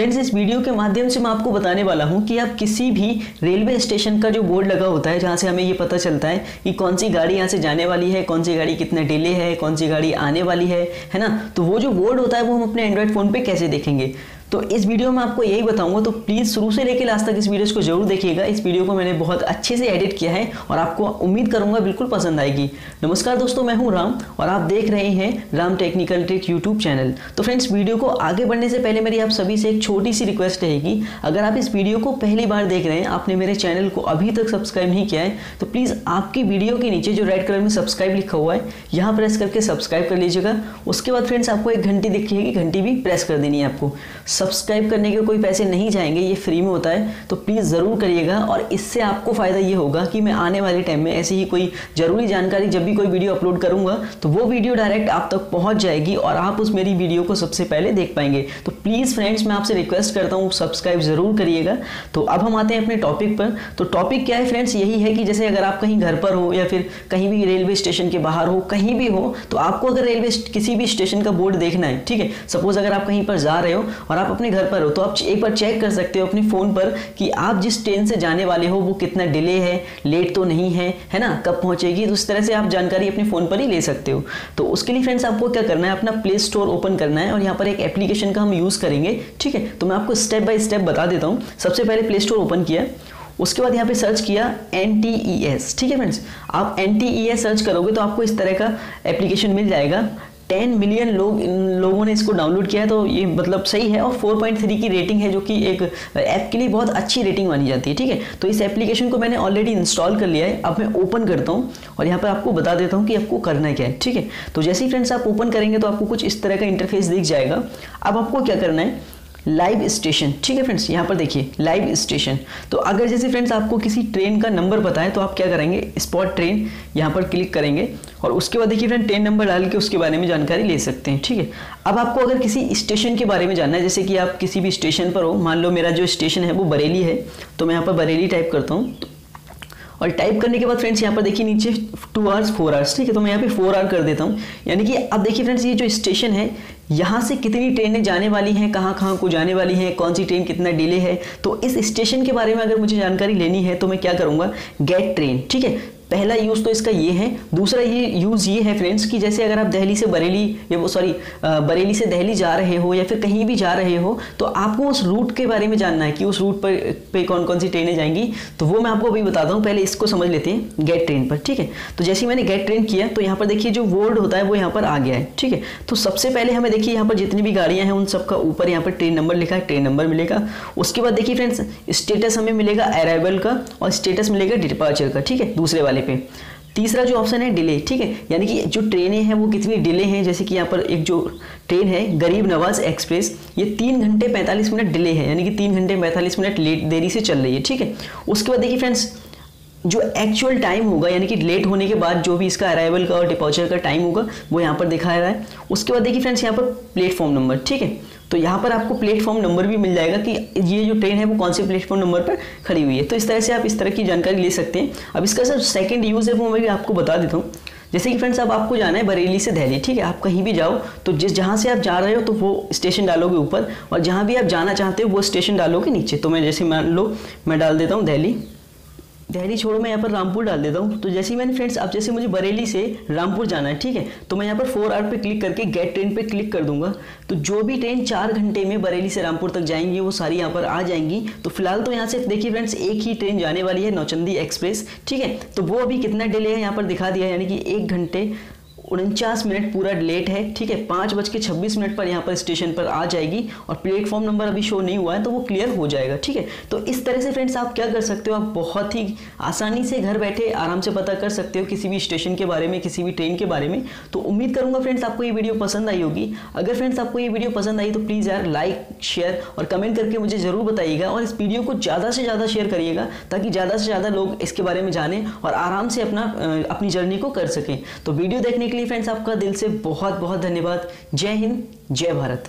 Friends इस video के माध्यम से मैं आपको बताने वाला हूँ कि आप किसी भी रेलवे स्टेशन का जो बोर्ड लगा होता है, जहाँ से हमें ये पता चलता है कि कौन सी गाड़ी यहाँ से जाने वाली है, कौन सी गाड़ी कितना डिले है, कौन सी गाड़ी आने वाली है है ना? तो वो जो बोर्ड होता है, वो हम अपने एंड्रॉयड फ़ोन पर कैसे देखेंगे? तो इस वीडियो में आपको यही बताऊँगा तो प्लीज़ शुरू से लेकर लास्ट तक इस वीडियो को ज़रूर देखिएगा। इस वीडियो को मैंने बहुत अच्छे से एडिट किया है और आपको उम्मीद करूँगा बिल्कुल पसंद आएगी। नमस्कार दोस्तों, मैं हूँ राम और आप देख रहे हैं Ram technical trick YouTube channel तो फ्रेंड्स वीडियो को आगे बढ़ने से पहले मेरी आप सभी से एक छोटी सी रिक्वेस्ट रहेगी। अगर आप इस वीडियो को पहली बार देख रहे हैं, आपने मेरे चैनल को अभी तक सब्सक्राइब नहीं किया है तो प्लीज़ आपकी वीडियो के नीचे जो रेड कलर में सब्सक्राइब लिखा हुआ है, यहाँ प्रेस करके सब्सक्राइब कर लीजिएगा। उसके बाद फ्रेंड्स आपको एक घंटी दिखेगी घंटी भी प्रेस कर देनी है आपको। सब्सक्राइब करने के कोई पैसे नहीं जाएँगे, ये फ्री में होता है तो प्लीज़ ज़रूर करिएगा और इससे आपको फ़ायदा ये होगा कि मैं आने वाले टाइम में ऐसी ही कोई ज़रूरी जानकारी जब भी कोई वीडियो अपलोड करूँगा तो वो वीडियो डायरेक्ट आप तक पहुँच जाएगी और आप उस मेरी वीडियो को सबसे पहले देख पाएँगे। तो प्लीज़ फ्रेंड्स मैं आपसे रिक्वेस्ट करता हूँ सब्सक्राइब ज़रूर करिएगा। तो अब हम आते हैं अपने टॉपिक पर। तो टॉपिक क्या है फ्रेंड्स यही है कि जैसे अगर आप कहीं घर पर हो या फिर कहीं भी रेलवे स्टेशन के बाहर हो, कहीं भी हो तो आपको अगर रेलवे किसी भी स्टेशन का बोर्ड देखना है, ठीक है? सपोज़ अगर आप कहीं पर जा रहे हो और आप अपने घर पर हो तो आप एक बार चेक कर सकते हो अपने फ़ोन पर कि आप जिस ट्रेन से जाने वाले हो, वो कितना डिले है लेट तो नहीं है है ना? कब पहुंचेगी? तो उस तरह से आप जानकारी अपने फ़ोन पर ही ले सकते हो। तो उसके लिए फ्रेंड्स आपको क्या करना है? अपना प्ले स्टोर ओपन करना है और यहाँ पर एक एप्लीकेशन का हम यूज़ करेंगे, ठीक है? तो मैं आपको स्टेप बाय स्टेप बता देता हूँ। सबसे पहले प्ले स्टोर ओपन किया, उसके बाद यहाँ पे सर्च किया एन ठीक है फ्रेंड्स आप एन टी एस सर्च करोगे तो आपको इस तरह का एप्लीकेशन मिल जाएगा। टेन मिलियन लोग, इन लोगों ने इसको डाउनलोड किया है तो ये मतलब सही है। और 4.3 की रेटिंग है, जो कि एक ऐप के लिए बहुत अच्छी रेटिंग मानी जाती है, ठीक है? तो इस एप्लीकेशन को मैंने ऑलरेडी इंस्टॉल कर लिया है। अब मैं ओपन करता हूँ और यहाँ पर आपको बता देता हूँ कि आपको करना क्या है, ठीक है? तो जैसे ही फ्रेंड्स आप ओपन करेंगे तो आपको कुछ इस तरह का इंटरफेस दिख जाएगा। अब आपको क्या करना है? लाइव स्टेशन ठीक है फ्रेंड्स यहाँ पर देखिए लाइव स्टेशन तो अगर जैसे फ्रेंड्स आपको किसी ट्रेन का नंबर पता है तो आप क्या करेंगे? स्पॉट ट्रेन यहाँ पर क्लिक करेंगे। और उसके बाद देखिए फ्रेंड ट्रेन नंबर डाल के उसके बारे में जानकारी ले सकते हैं, ठीक है? अब आपको अगर किसी स्टेशन के बारे में जानना है, जैसे कि आप किसी भी स्टेशन पर हो, मान लो मेरा जो स्टेशन है वो बरेली है तो मैं यहाँ पर बरेली टाइप करता हूँ। और टाइप करने के बाद फ्रेंड्स यहाँ पर देखिए नीचे टू आवर्स फोर आवर्स ठीक है? तो मैं यहाँ पे फोर आवर कर देता हूँ। यानी कि अब देखिए फ्रेंड्स ये जो स्टेशन है, यहाँ से कितनी ट्रेनें जाने वाली हैं, कहाँ कहाँ को जाने वाली हैं, कौन सी ट्रेन कितना डिले है? तो इस स्टेशन के बारे में अगर मुझे जानकारी लेनी है तो मैं क्या करूँगा? गेट ट्रेन ठीक है? पहला यूज़ तो इसका ये है। दूसरा ये यूज़ ये है फ्रेंड्स कि जैसे अगर आप दहली से बरेली या वो सॉरी बरेली से दहली जा रहे हो या फिर कहीं भी जा रहे हो तो आपको उस रूट के बारे में जानना है कि उस रूट पर, पे कौन कौन सी ट्रेनें जाएँगी। तो वो मैं आपको अभी बताता हूँ, पहले इसको समझ लेते हैं गेट ट्रेन पर, ठीक है? तो जैसे मैंने गेट ट्रेन किया तो यहाँ पर देखिए जो वर्ड होता है वो यहाँ पर आ गया है, ठीक है? तो सबसे पहले हमें देखिए यहाँ पर जितनी भी गाड़ियाँ हैं उन सबका ऊपर यहाँ पर ट्रेन नंबर लिखा है ट्रेन नंबर मिलेगा। उसके बाद देखिए फ्रेंड्स स्टेटस हमें मिलेगा अराइवल का और स्टेटस मिलेगा डिपार्चर का, ठीक है? दूसरे वाले पे। तीसरा जो ऑप्शन है डिले ठीक है? यानी कि जो ट्रेनें हैं, वो कितनी डिले हैं? जैसे कि यहाँ पर एक जो ट्रेन है, गरीब नवाज़ एक्सप्रेस ये तीन घंटे पैंतालीस मिनट डिले है। यानी कि तीन घंटे पैंतालीस मिनट लेट देरी से चल रही है, ठीक है? उसके बाद देखिए फ्रेंड्स जो एक्चुअल टाइम होगा, यानी कि लेट होने के बाद जो भी इसका अराइवल का और डिपॉचर का टाइम होगा, वो यहाँ पर दिखाया रहा है। उसके बाद देखिए फ्रेंड्स यहाँ पर प्लेटफॉर्म नंबर ठीक है? तो यहाँ पर आपको प्लेटफॉर्म नंबर भी मिल जाएगा कि ये जो ट्रेन है वो कौन से प्लेटफॉर्म नंबर पर खड़ी हुई है। तो इस तरह से आप इस तरह की जानकारी ले सकते हैं। अब इसका सर सेकेंड यूज़ है वो मैं भी आपको बता देता हूँ। जैसे कि फ्रेंड्स अब आपको जाना है बरेली से दिल्ली, ठीक है? आप कहीं भी जाओ तो जिस जहाँ से आप जा रहे हो तो वो स्टेशन डालोगे ऊपर और जहाँ भी आप जाना चाहते हो, वो स्टेशन डालोगे नीचे। तो मैं जैसे मान लो, मैं डाल देता हूँ दिल्ली। दिल्ली छोड़ो, मैं यहाँ पर रामपुर डाल देता हूँ। तो जैसे ही मैंने फ्रेंड्स अब जैसे मुझे बरेली से रामपुर जाना है, ठीक है? तो मैं यहाँ पर फोर आर पे क्लिक करके गेट ट्रेन पे क्लिक कर दूँगा। तो जो भी ट्रेन चार घंटे में बरेली से रामपुर तक जाएँगी, वो सारी यहाँ पर आ जाएँगी। तो फ़िलहाल तो यहाँ से, देखिए फ्रेंड्स एक ही ट्रेन जाने वाली है नौचंदी एक्सप्रेस ठीक है? तो वो अभी कितना डिले है यहाँ पर दिखा दिया, यानी कि एक घंटे उनचास मिनट पूरा लेट है, ठीक है? पाँच बज के छब्बीस मिनट पर यहाँ पर स्टेशन पर आ जाएगी और प्लेटफॉर्म नंबर अभी शो नहीं हुआ है तो वो क्लियर हो जाएगा, ठीक है? तो इस तरह से फ्रेंड्स आप क्या कर सकते हो? आप बहुत ही आसानी से घर बैठे आराम से पता कर सकते हो किसी भी स्टेशन के बारे में, किसी भी ट्रेन के बारे में। तो उम्मीद करूँगा फ्रेंड्स आपको ये वीडियो पसंद आई होगी। अगर फ्रेंड्स आपको ये वीडियो पसंद आई तो प्लीज़ यार लाइक, शेयर और कमेंट करके मुझे ज़रूर बताइएगा और इस वीडियो को ज़्यादा से ज़्यादा शेयर करिएगा, ताकि ज़्यादा से ज़्यादा लोग इसके बारे में जानें और आराम से अपना अपनी जर्नी को कर सकें। तो वीडियो देखने के फ्रेंड्स आपका दिल से बहुत बहुत धन्यवाद। जय हिंद जय भारत।